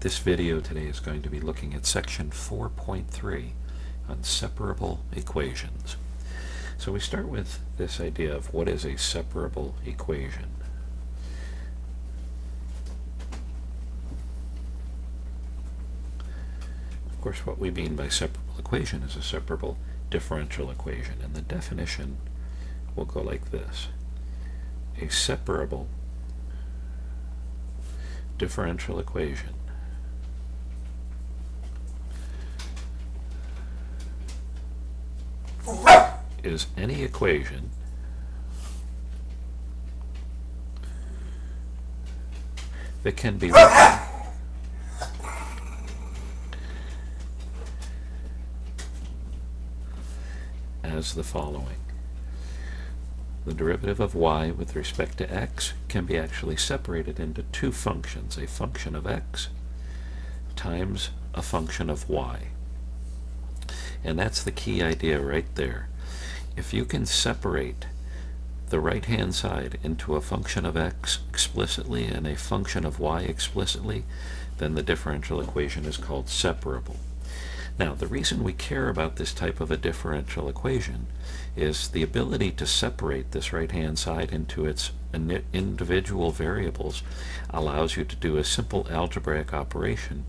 this video today is going to be looking at section 4.3 on separable equations. So we start with this idea of what is a separable equation. Of course, what we mean by separable equation is a separable differential equation, and the definition will go like this. A separable differential equation is any equation that can be written as the following. The derivative of y with respect to x can be actually separated into two functions, a function of x times a function of y. And that's the key idea right there. If you can separate the right-hand side into a function of x explicitly and a function of y explicitly, then the differential equation is called separable. Now, the reason we care about this type of a differential equation is the ability to separate this right-hand side into its individual variables allows you to do a simple algebraic operation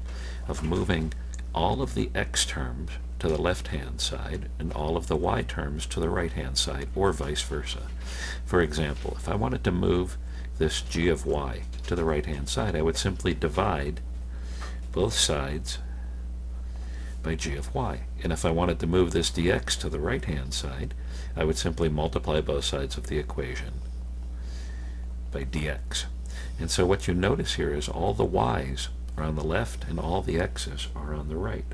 of moving all of the x terms to the left-hand side and all of the y terms to the right-hand side, or vice versa. For example, if I wanted to move this g of y to the right-hand side, I would simply divide both sides by g of y. And if I wanted to move this dx to the right-hand side, I would simply multiply both sides of the equation by dx. And so what you notice here is all the y's are on the left and all the x's are on the right.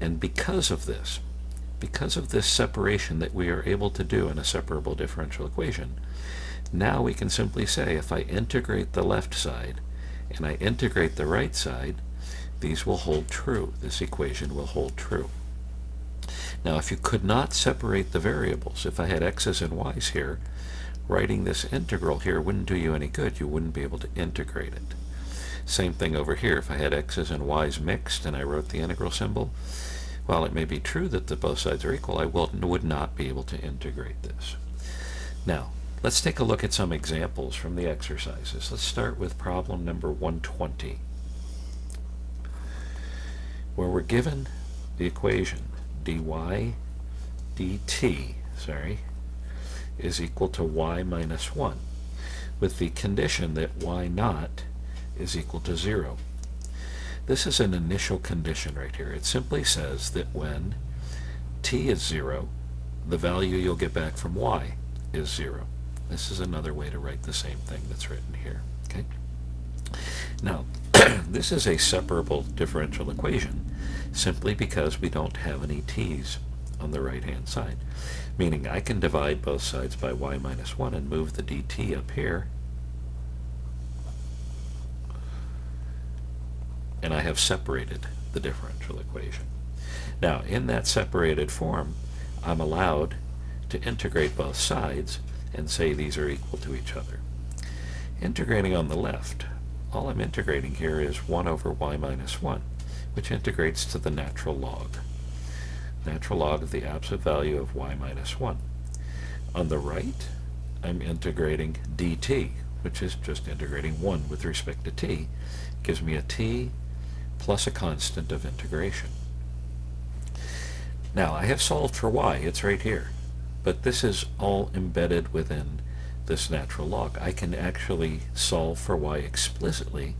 And because of this, because of this separation that we are able to do in a separable differential equation, now we can simply say if I integrate the left side and I integrate the right side, these will hold true. This equation will hold true. Now, if you could not separate the variables, if I had x's and y's here, writing this integral here wouldn't do you any good. You wouldn't be able to integrate it. Same thing over here. If I had x's and y's mixed and I wrote the integral symbol, while it may be true that the both sides are equal, I will, would not be able to integrate this. Now, let's take a look at some examples from the exercises. Let's start with problem number 120 where we're given the equation dy dt, sorry, is equal to y minus 1, with the condition that y naught is equal to 0. This is an initial condition right here. It simply says that when t is 0, the value you'll get back from y is 0. This is another way to write the same thing that's written here. Okay. Now, this is a separable differential equation simply because we don't have any t's on the right-hand side. Meaning I can divide both sides by y minus 1 and move the dt up here. And I have separated the differential equation. Now, in that separated form, I'm allowed to integrate both sides and say these are equal to each other. Integrating on the left, all I'm integrating here is 1 over y minus 1, which integrates to the natural log. Natural log of the absolute value of y minus 1. On the right, I'm integrating dt, which is just integrating 1 with respect to t. gives me a t plus a constant of integration. Now, I have solved for y. It's right here. But this is all embedded within this natural log. I can actually solve for y explicitly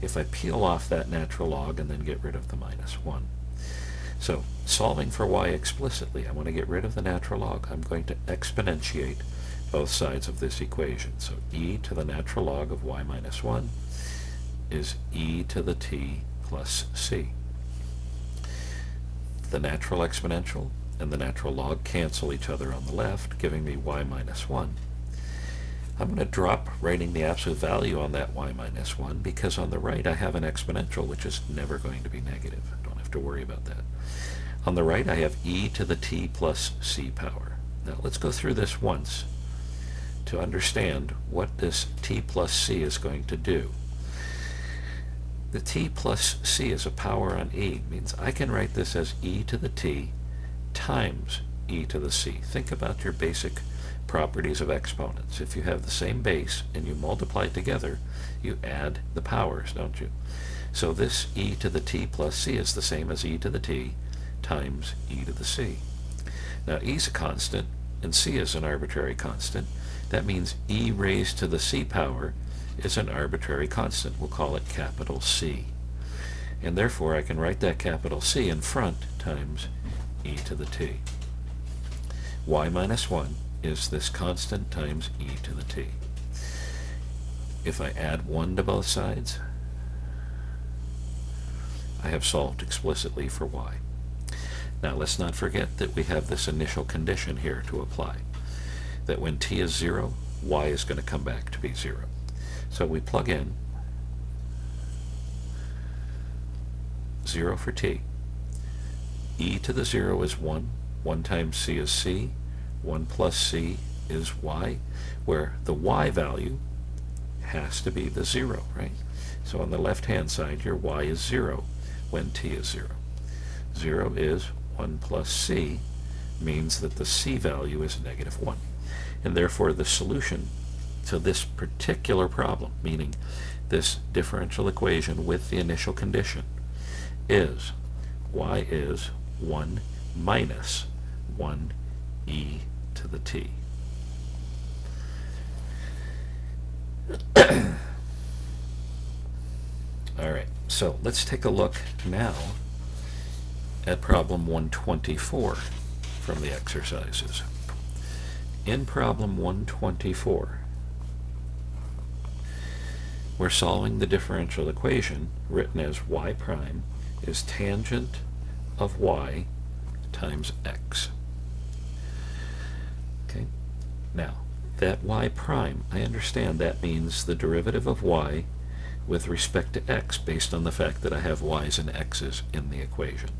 if I peel off that natural log and then get rid of the minus 1. So solving for y explicitly, I want to get rid of the natural log. I'm going to exponentiate both sides of this equation. So e to the natural log of y minus 1 is e to the t plus c. The natural exponential and the natural log cancel each other on the left, giving me y minus 1. I'm going to drop writing the absolute value on that y minus 1 because on the right I have an exponential which is never going to be negative. I don't have to worry about that. On the right I have e to the t plus c power. Now let's go through this once to understand what this t plus c is going to do. The t plus c is a power on e, means I can write this as e to the t times e to the c. Think about your basic properties of exponents. If you have the same base and you multiply together, you add the powers, don't you? So this e to the t plus c is the same as e to the t times e to the c. Now e is a constant and c is an arbitrary constant. That means e raised to the c power is an arbitrary constant. We'll call it capital C. And therefore I can write that capital C in front times e to the t. y minus 1 is this constant times e to the t. If I add 1 to both sides, I have solved explicitly for y. Now let's not forget that we have this initial condition here to apply, that when t is 0, y is going to come back to be 0. So we plug in 0 for t. e to the 0 is 1. 1 times c is c. 1 plus c is y, where the y value has to be the 0, right? So on the left-hand side, your y is 0 when t is 0. 0 is 1 plus c means that the c value is negative 1. And therefore the solution to this particular problem, meaning this differential equation with the initial condition, is y is 1 minus 1 e to the t. All right, so let's take a look now at problem 124 from the exercises. In problem 124, we're solving the differential equation written as y prime is tangent of y times x. Okay, now that y prime, I understand that means the derivative of y with respect to x based on the fact that I have y's and x's in the equation.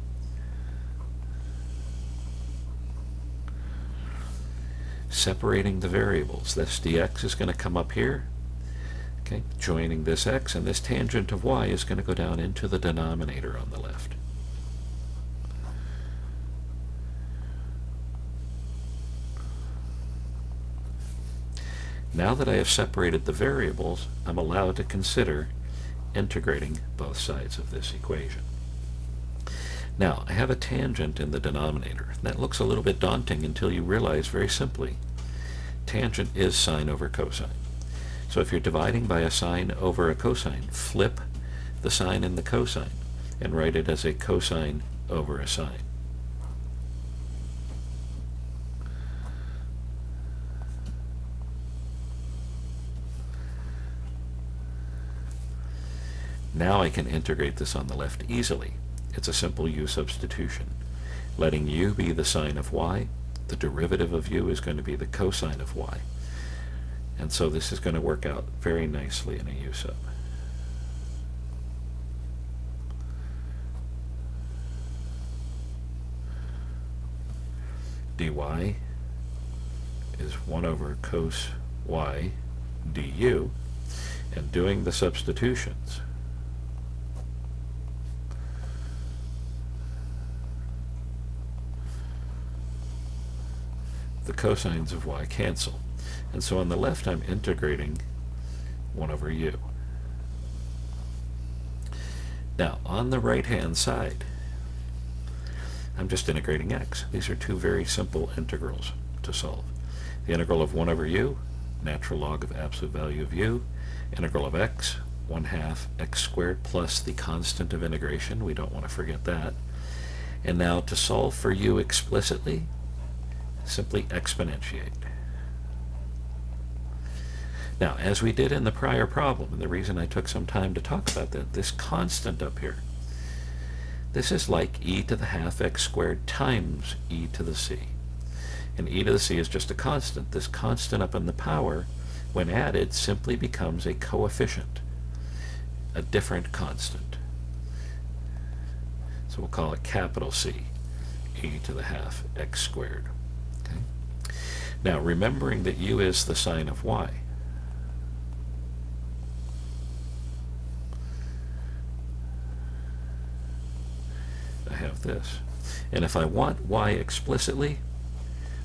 Separating the variables, this dx is going to come up here, okay, joining this x, and this tangent of y is going to go down into the denominator on the left. Now that I have separated the variables, I'm allowed to consider integrating both sides of this equation. Now, I have a tangent in the denominator. That looks a little bit daunting until you realize very simply, tangent is sine over cosine. So if you're dividing by a sine over a cosine, flip the sine and the cosine and write it as a cosine over a sine. Now I can integrate this on the left easily. It's a simple u substitution. Letting u be the sine of y, the derivative of u is going to be the cosine of y. And so this is going to work out very nicely in a u sub. dy is 1 over cos y du, and doing the substitutions, the cosines of y cancel. And so on the left I'm integrating 1 over u. Now on the right hand side I'm just integrating x. These are two very simple integrals to solve. The integral of 1 over u, natural log of absolute value of u, integral of x, 1 half x squared plus the constant of integration. We don't want to forget that. And now to solve for u explicitly, simply exponentiate. Now, as we did in the prior problem, and the reason I took some time to talk about that, this constant up here, this is like e to the half x squared times e to the c. And e to the c is just a constant. This constant up in the power, when added, simply becomes a coefficient, a different constant. So we'll call it capital C, e to the half x squared. Okay? Now, remembering that u is the sine of y, have this. And if I want y explicitly,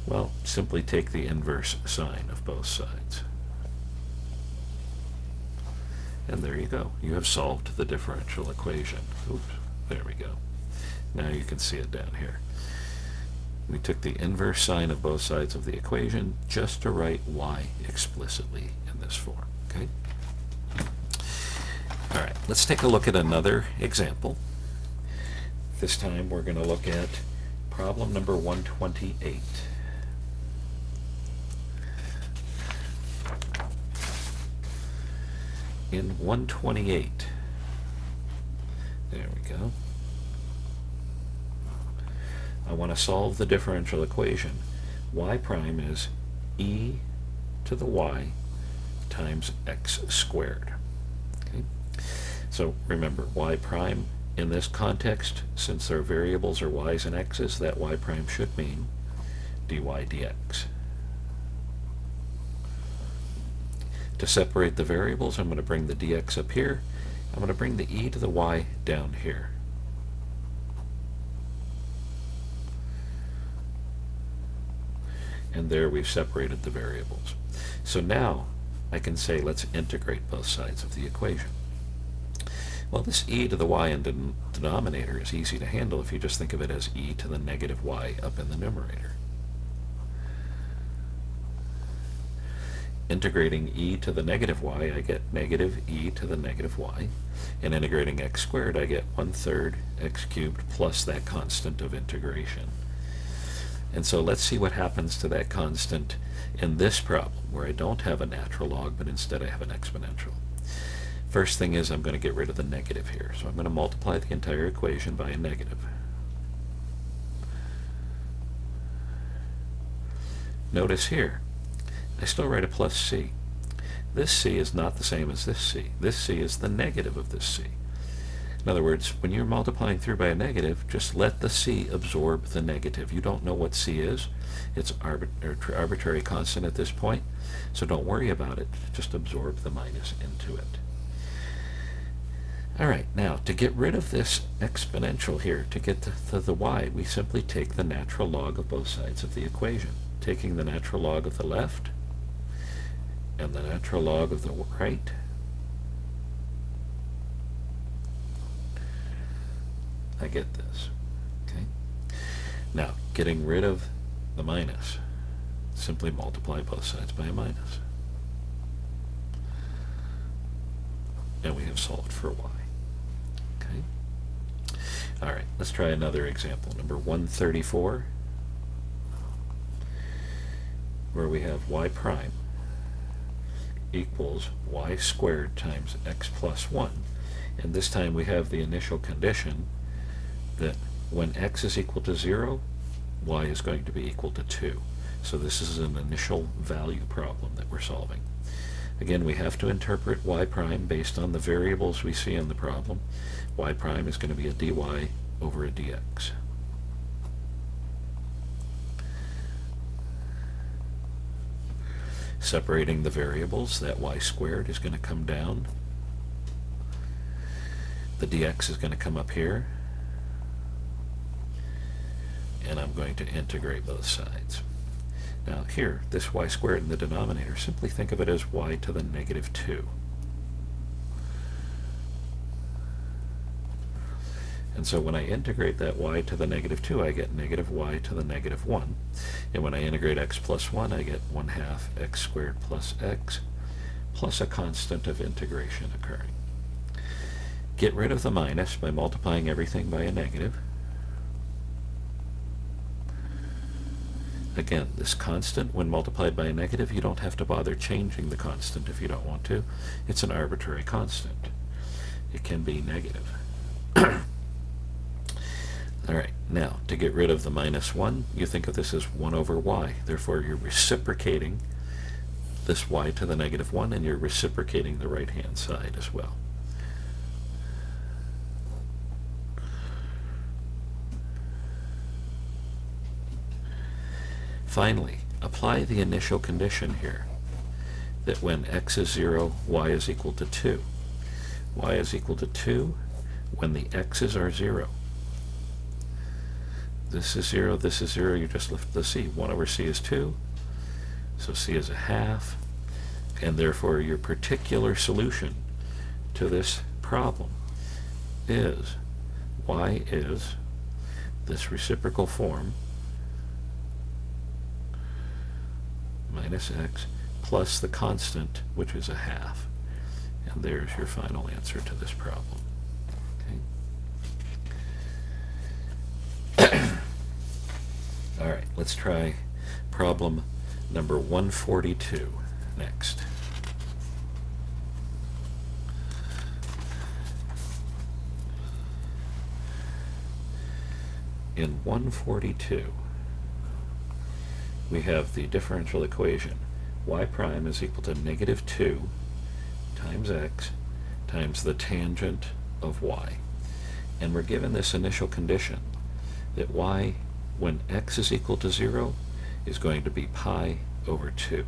well, simply take the inverse sine of both sides. And there you go. You have solved the differential equation. Oops, there we go. Now you can see it down here. We took the inverse sine of both sides of the equation just to write y explicitly in this form. Okay. All right, let's take a look at another example. This time we're going to look at problem number 128. In 128, there we go. I want to solve the differential equation. y prime is e to the y times x squared. Okay? So remember, y prime in this context, since their variables are y's and x's, that y prime should mean dy dx. To separate the variables, I'm going to bring the dx up here. I'm going to bring the e to the y down here. And there we've separated the variables. So now I can say let's integrate both sides of the equation. Well, this e to the y in the denominator is easy to handle if you just think of it as e to the negative y up in the numerator. Integrating e to the negative y, I get negative e to the negative y. And integrating x squared, I get 1 third x cubed plus that constant of integration. And so let's see what happens to that constant in this problem, where I don't have a natural log, but instead I have an exponential. First thing is I'm going to get rid of the negative here. So I'm going to multiply the entire equation by a negative. Notice here, I still write a plus c. This c is not the same as this c. This c is the negative of this c. In other words, when you're multiplying through by a negative, just let the c absorb the negative. You don't know what c is. It's arbit arbitrary constant at this point, so don't worry about it. Just absorb the minus into it. All right, now to get rid of this exponential here, to get to, the y, we simply take the natural log of both sides of the equation. Taking the natural log of the left and the natural log of the right. I get this. Okay. Now, getting rid of the minus, simply multiply both sides by a minus. And we have solved for y. All right, let's try another example. Number 134, where we have y prime equals y squared times x plus 1. And this time we have the initial condition that when x is equal to 0, y is going to be equal to 2. So this is an initial value problem that we're solving. Again, we have to interpret y prime based on the variables we see in the problem. Y prime is going to be a dy over a dx. Separating the variables, that y squared is going to come down. The dx is going to come up here. And I'm going to integrate both sides. Now here, this y squared in the denominator, simply think of it as y to the negative 2. And so when I integrate that y to the negative 2, I get negative y to the negative 1. And when I integrate x plus 1, I get 1 half x squared plus x plus a constant of integration occurring. Get rid of the minus by multiplying everything by a negative. Again, this constant, when multiplied by a negative, you don't have to bother changing the constant if you don't want to. It's an arbitrary constant. It can be negative. All right, now, to get rid of the minus 1, you think of this as 1 over y. Therefore, you're reciprocating this y to the negative 1, and you're reciprocating the right-hand side as well. Finally, apply the initial condition here, that when x is 0, y is equal to 2. y is equal to 2 when the x's are 0. This is 0, this is 0, you just lift the c. 1 over c is 2, so c is a half, and therefore your particular solution to this problem is y is this reciprocal form minus x plus the constant, which is a half. And there's your final answer to this problem. Okay. All right, let's try problem number 142 next. In 142, we have the differential equation y prime is equal to negative 2 times x times the tangent of y. And we're given this initial condition that y, when x is equal to 0, is going to be pi over 2.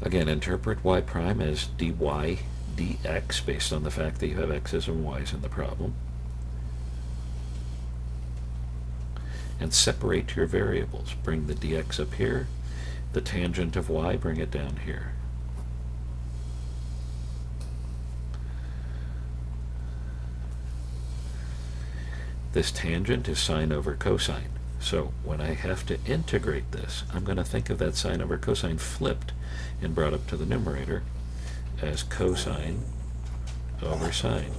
Again, interpret y prime as dy dx based on the fact that you have x's and y's in the problem. and separate your variables. Bring the dx up here, the tangent of y, bring it down here. This tangent is sine over cosine. So when I have to integrate this, I'm going to think of that sine over cosine flipped and brought up to the numerator as cosine over sine.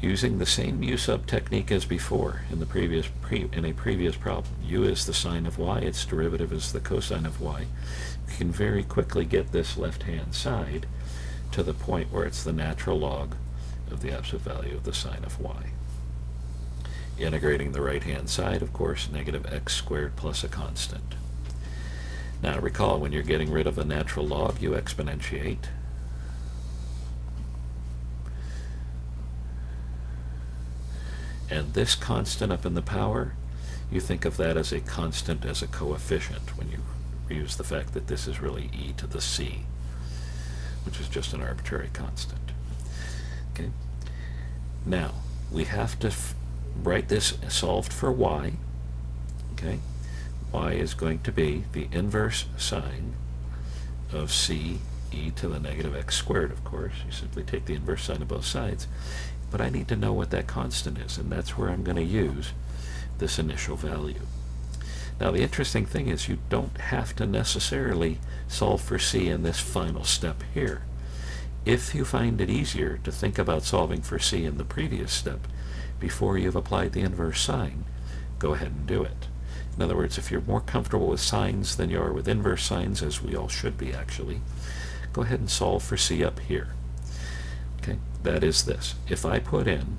Using the same u sub technique as before in the previous pre, in a previous problem. u is the sine of y, its derivative is the cosine of y. We can very quickly get this left-hand side to the point where it's the natural log of the absolute value of the sine of y. Integrating the right-hand side, of course, negative x squared plus a constant. Now recall, when you're getting rid of a natural log, you exponentiate. And this constant up in the power, you think of that as a constant as a coefficient when you use the fact that this is really e to the c, which is just an arbitrary constant. Okay. Now, we have to write this solved for y. Okay. y is going to be the inverse sine of c e to the negative x squared, of course. You simply take the inverse sine of both sides but I need to know what that constant is, and that's where I'm going to use this initial value. Now the interesting thing is you don't have to necessarily solve for c in this final step here. If you find it easier to think about solving for c in the previous step before you've applied the inverse sine, go ahead and do it. In other words, if you're more comfortable with sines than you are with inverse sines, as we all should be actually, go ahead and solve for c up here. That is this. If I put in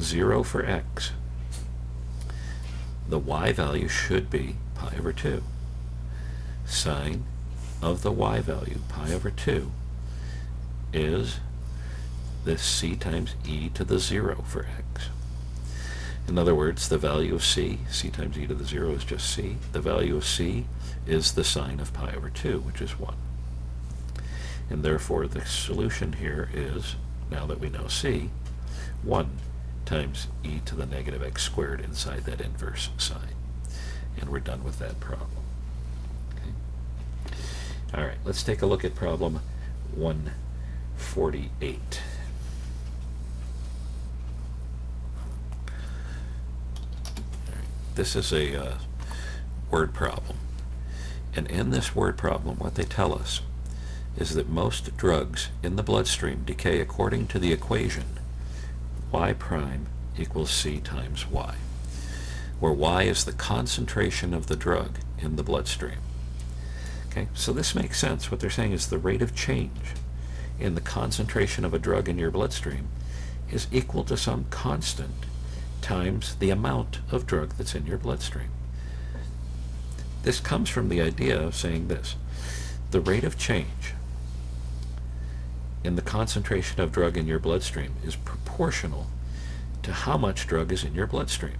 0 for x, the y value should be pi over 2. Sine of the y value, pi over 2, is this c times e to the 0 for x. In other words, the value of c, c times e to the 0 is just c. The value of c is the sine of pi over 2, which is 1. And therefore the solution here is, now that we know c, 1 times e to the negative x squared inside that inverse sine. And we're done with that problem. Okay. All right, let's take a look at problem 148. This is a uh, word problem. And in this word problem, what they tell us is that most drugs in the bloodstream decay according to the equation y prime equals c times y, where y is the concentration of the drug in the bloodstream. Okay, so this makes sense. What they're saying is the rate of change in the concentration of a drug in your bloodstream is equal to some constant times the amount of drug that's in your bloodstream. This comes from the idea of saying this. The rate of change in the concentration of drug in your bloodstream is proportional to how much drug is in your bloodstream.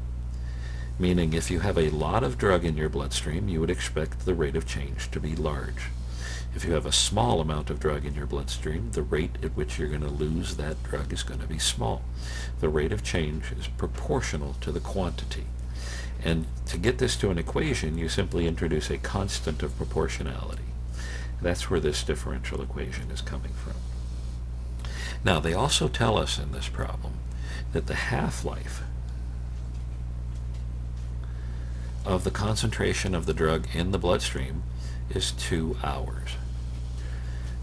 Meaning if you have a lot of drug in your bloodstream, you would expect the rate of change to be large. If you have a small amount of drug in your bloodstream, the rate at which you're going to lose that drug is going to be small. The rate of change is proportional to the quantity. And to get this to an equation, you simply introduce a constant of proportionality. That's where this differential equation is coming from. Now, they also tell us in this problem that the half-life of the concentration of the drug in the bloodstream is two hours.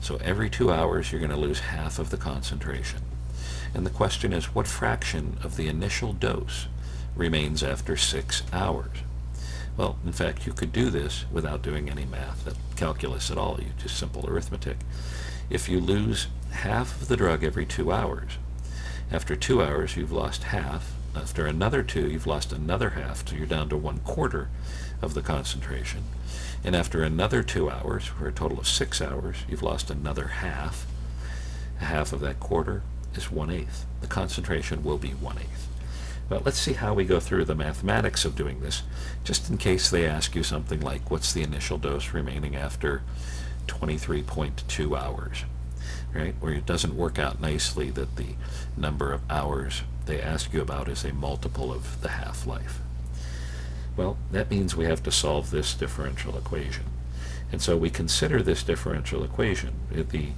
So every two hours you're going to lose half of the concentration. And the question is, what fraction of the initial dose remains after six hours? Well, in fact, you could do this without doing any math, calculus at all, you just simple arithmetic. If you lose half of the drug every two hours, after two hours you've lost half, after another two you've lost another half, so you're down to one quarter of the concentration. And after another two hours, for a total of six hours, you've lost another half. A Half of that quarter is one-eighth. The concentration will be one-eighth. But let's see how we go through the mathematics of doing this, just in case they ask you something like, what's the initial dose remaining after 23.2 hours? Right? Where it doesn't work out nicely that the number of hours they ask you about is a multiple of the half-life. Well, that means we have to solve this differential equation. And so we consider this differential equation, eh, the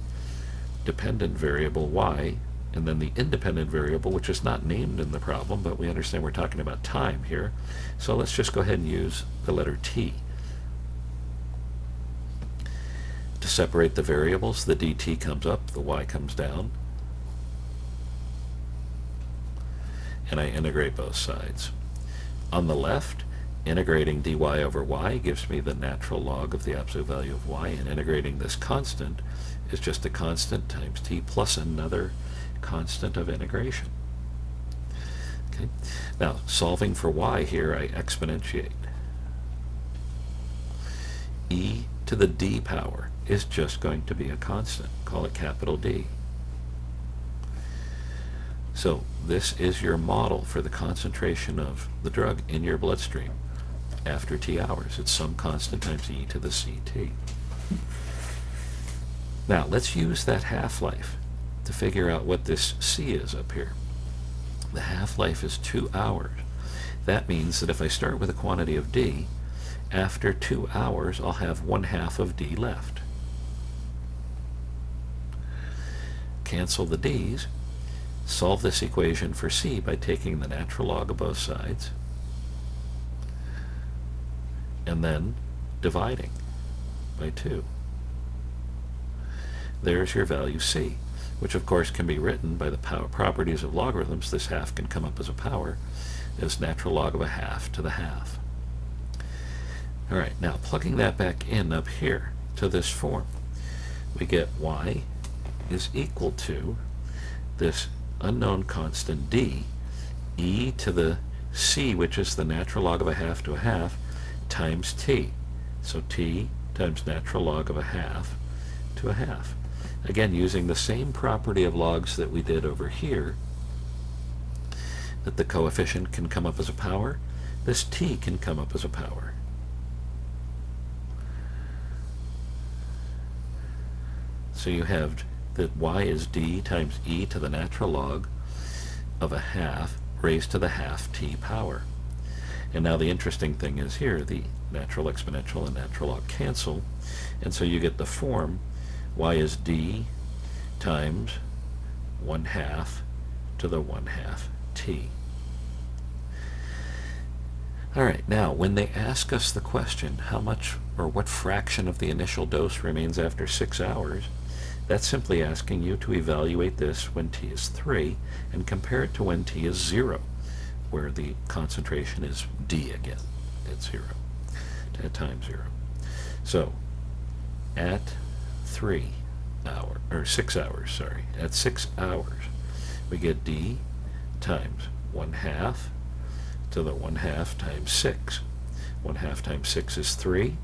dependent variable y, and then the independent variable, which is not named in the problem, but we understand we're talking about time here. So let's just go ahead and use the letter t. To separate the variables, the dt comes up, the y comes down. And I integrate both sides. On the left, integrating dy over y gives me the natural log of the absolute value of y, and integrating this constant is just a constant times t plus another constant of integration. Okay. Now, solving for y here, I exponentiate. e to the d power is just going to be a constant. Call it capital D. So this is your model for the concentration of the drug in your bloodstream after t hours. It's some constant times e to the ct. Now, let's use that half-life to figure out what this c is up here. The half-life is two hours. That means that if I start with a quantity of d, after two hours I'll have one half of d left. Cancel the d's. Solve this equation for c by taking the natural log of both sides and then dividing by 2. There's your value c, which of course can be written by the power properties of logarithms. This half can come up as a power as natural log of a half to the half. All right, now plugging that back in up here to this form, we get y is equal to this unknown constant d, e to the c, which is the natural log of a half to a half, times t. So t times natural log of a half to a half. Again, using the same property of logs that we did over here, that the coefficient can come up as a power, this t can come up as a power. So you have that y is d times e to the natural log of a half raised to the half t power. And now the interesting thing is here, the natural exponential and natural log cancel, and so you get the form y is d times 1 half to the 1 half t. All right, now when they ask us the question, how much or what fraction of the initial dose remains after six hours, that's simply asking you to evaluate this when t is 3 and compare it to when t is 0 where the concentration is D again at zero, at time zero. So at three hour or six hours, sorry, at six hours, we get D times one half to the one half times six. One half times six is three.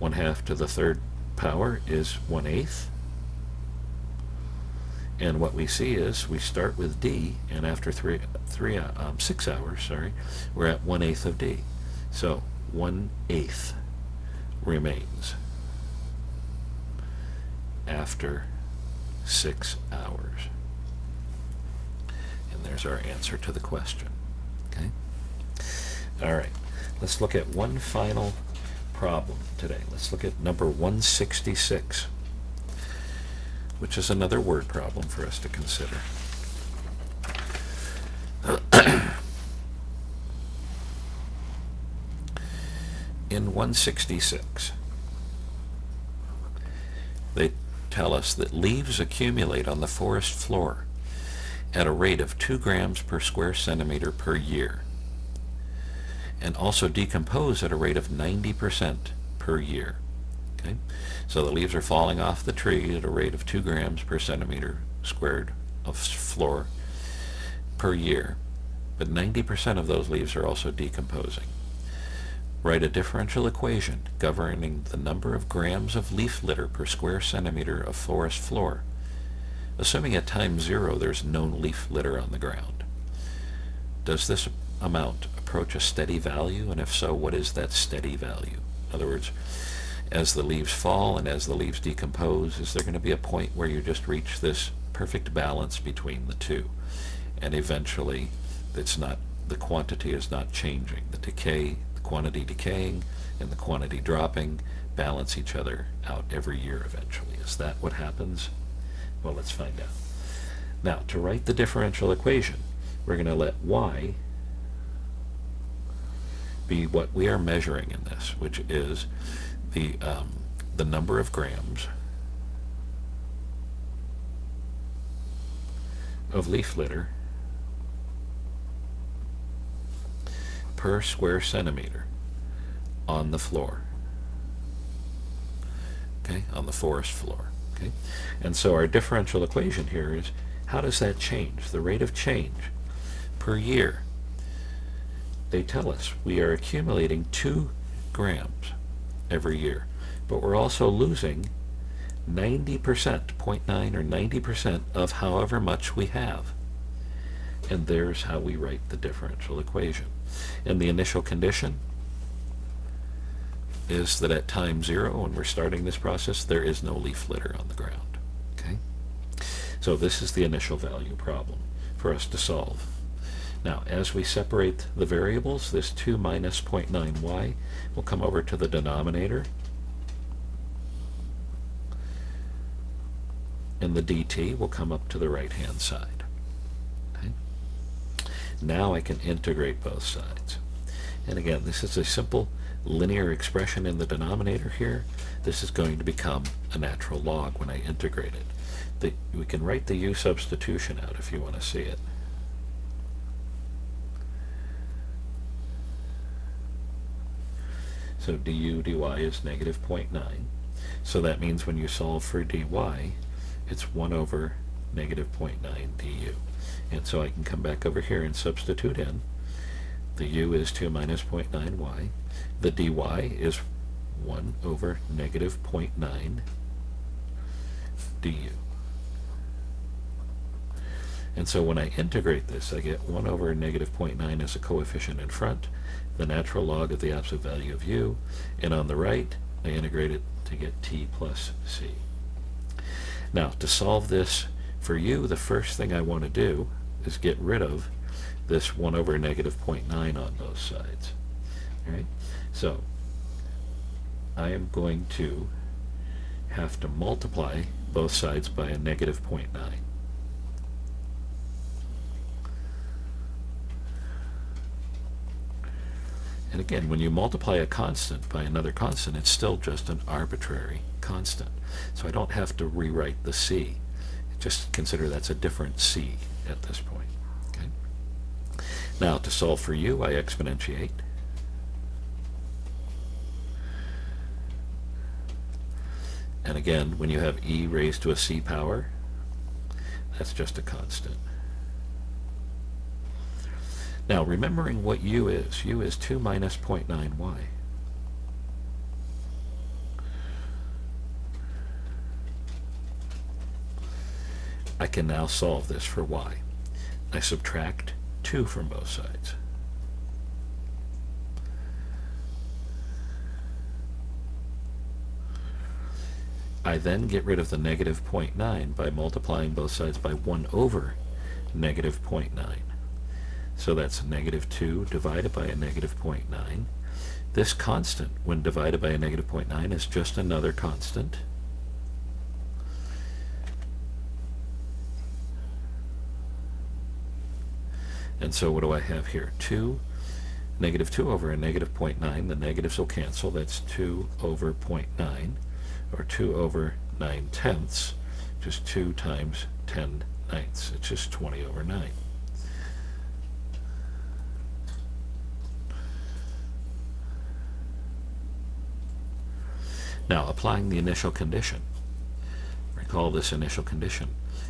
One half to the third power is one eighth. And what we see is we start with D, and after three, three, um, six hours, sorry, we're at one eighth of D. So one eighth remains after six hours? And there's our answer to the question. Okay? All right. Let's look at one final problem today. Let's look at number 166, which is another word problem for us to consider. In 166, they tell us that leaves accumulate on the forest floor at a rate of 2 grams per square centimeter per year and also decompose at a rate of 90% per year. Okay? So the leaves are falling off the tree at a rate of 2 grams per centimeter squared of floor per year, but 90% of those leaves are also decomposing. Write a differential equation governing the number of grams of leaf litter per square centimeter of forest floor, assuming at time zero there's no leaf litter on the ground. Does this amount approach a steady value, and if so, what is that steady value? In other words, as the leaves fall and as the leaves decompose, is there going to be a point where you just reach this perfect balance between the two? And eventually, it's not the quantity is not changing. The decay, the quantity decaying, and the quantity dropping balance each other out every year eventually. Is that what happens? Well, let's find out. Now, to write the differential equation, we're going to let y be what we are measuring in this, which is the, um, the number of grams of leaf litter per square centimeter on the floor. Okay, on the forest floor. Okay, and so our differential equation here is how does that change? The rate of change per year they tell us we are accumulating 2 grams every year, but we're also losing 90%, 0.9 or 90% of however much we have. And there's how we write the differential equation. And the initial condition is that at time zero, when we're starting this process, there is no leaf litter on the ground. Okay? So this is the initial value problem for us to solve. Now, as we separate the variables, this 2 minus 0.9y will come over to the denominator. And the dt will come up to the right-hand side. Okay? Now I can integrate both sides. And again, this is a simple linear expression in the denominator here. This is going to become a natural log when I integrate it. The, we can write the u substitution out if you want to see it. So du dy is negative 0.9. So that means when you solve for dy, it's 1 over negative 0.9 du. And so I can come back over here and substitute in. The u is 2 minus 0.9y. The dy is 1 over negative 0.9 du. And so when I integrate this, I get 1 over negative 0.9 as a coefficient in front, the natural log of the absolute value of u, and on the right, I integrate it to get t plus c. Now, to solve this for u, the first thing I want to do is get rid of this 1 over negative 0.9 on both sides. All right? So, I am going to have to multiply both sides by a negative 0.9. And again, when you multiply a constant by another constant, it's still just an arbitrary constant. So I don't have to rewrite the c. Just consider that's a different c at this point. Okay? Now, to solve for u, I exponentiate. And again, when you have e raised to a c power, that's just a constant. Now, remembering what u is, u is 2 minus 0.9y. I can now solve this for y. I subtract 2 from both sides. I then get rid of the negative 0.9 by multiplying both sides by 1 over negative 0.9. So that's negative 2 divided by a negative 0.9. This constant, when divided by a negative 0.9, is just another constant. And so what do I have here? 2, negative 2 over a negative 0.9. The negatives will cancel. That's 2 over 0.9, or 2 over 9 tenths, just 2 times 10 ninths. It's just 20 over 9. Now, applying the initial condition. Recall this initial condition.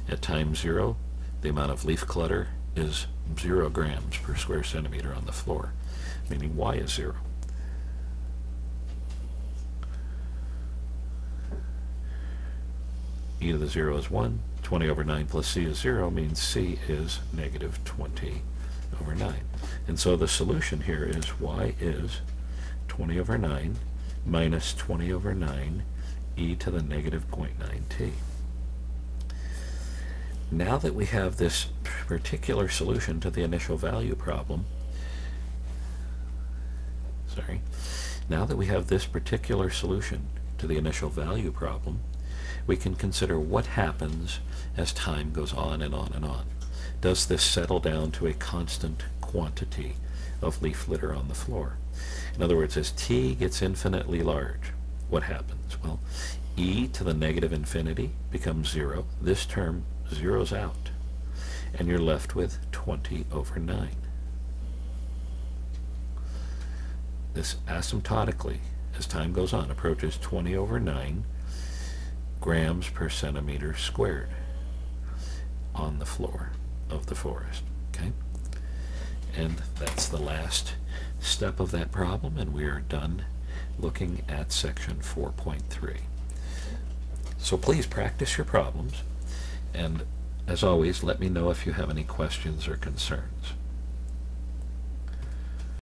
At time 0, the amount of leaf clutter is 0 grams per square centimeter on the floor, meaning y is 0. e to the 0 is 1. 20 over 9 plus c is 0 means c is negative 20 over 9. And so the solution here is y is 20 over 9 minus 20 over 9 e to the negative 0.9t. Now that we have this particular solution to the initial value problem, sorry, now that we have this particular solution to the initial value problem, we can consider what happens as time goes on and on and on. Does this settle down to a constant quantity of leaf litter on the floor? In other words, as t gets infinitely large, what happens? Well, e to the negative infinity becomes 0. This term zeroes out. And you're left with 20 over 9. This asymptotically, as time goes on, approaches 20 over 9 grams per centimeter squared on the floor of the forest. And that's the last step of that problem, and we are done looking at section 4.3. So please practice your problems, and as always, let me know if you have any questions or concerns.